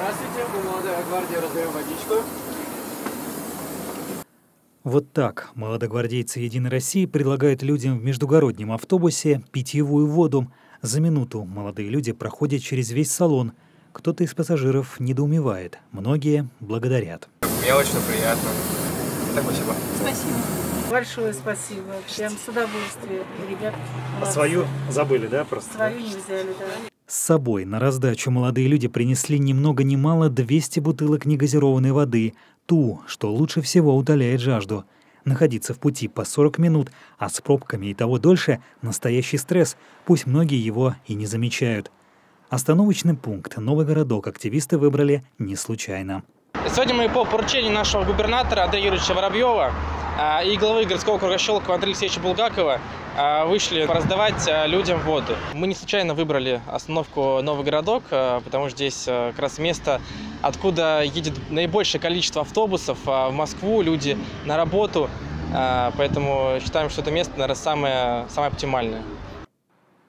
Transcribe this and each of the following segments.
Здравствуйте, мы молодая гвардия, раздаем водичку. Вот так молодогвардейцы «Единой России» предлагают людям в междугороднем автобусе питьевую воду. За минуту молодые люди проходят через весь салон. Кто-то из пассажиров недоумевает, многие благодарят. Мне очень приятно. Так, спасибо. Спасибо. Большое спасибо. Прям с удовольствием. Ребят, молодцы. свою забыли, да, просто? Свою не взяли, да. С собой на раздачу молодые люди принесли ни много ни мало 200 бутылок негазированной воды, ту, что лучше всего утоляет жажду. Находиться в пути по 40 минут, а с пробками и того дольше – настоящий стресс, пусть многие его и не замечают. Остановочный пункт «Новый городок» активисты выбрали не случайно. Сегодня мы по поручению нашего губернатора Андрея Юрьевича Воробьева а, и главы городского округа Щелково Андрея Алексеевича Булгакова а, вышли раздавать а, людям воду. Мы не случайно выбрали остановку Новый городок, потому что здесь как раз место, откуда едет наибольшее количество автобусов в Москву, люди на работу. Поэтому считаем, что это место, наверное, самое, самое оптимальное.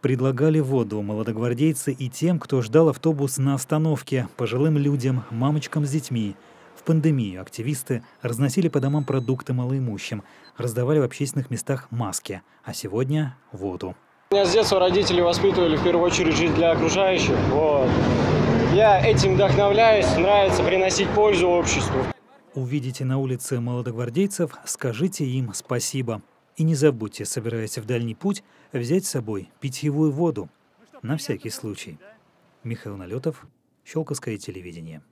Предлагали воду молодогвардейцы и тем, кто ждал автобус на остановке, пожилым людям, мамочкам с детьми. В пандемию активисты разносили по домам продукты малоимущим, раздавали в общественных местах маски, а сегодня – воду. Меня с детства родители воспитывали в первую очередь жизнь для окружающих. Вот. Я этим вдохновляюсь, нравится приносить пользу обществу. Увидите на улице молодогвардейцев, скажите им спасибо. И не забудьте, собираясь в дальний путь, взять с собой питьевую воду. На всякий случай. Михаил Налетов, Щелковское телевидение.